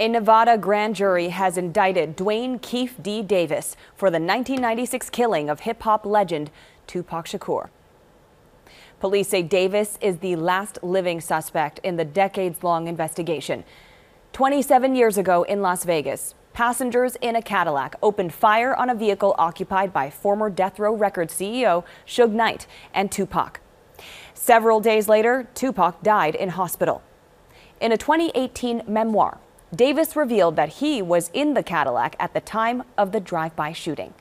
A Nevada grand jury has indicted Duane Keefe D. Davis for the 1996 killing of hip hop legend Tupac Shakur. Police say Davis is the last living suspect in the decades long investigation. 27 years ago in Las Vegas, passengers in a Cadillac opened fire on a vehicle occupied by former Death Row Records CEO Suge Knight and Tupac. Several days later, Tupac died in hospital. In a 2018 memoir, Davis revealed that he was in the Cadillac at the time of the drive-by shooting.